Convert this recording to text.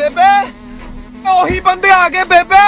बेबे तो ही बंदे आगे बेबे।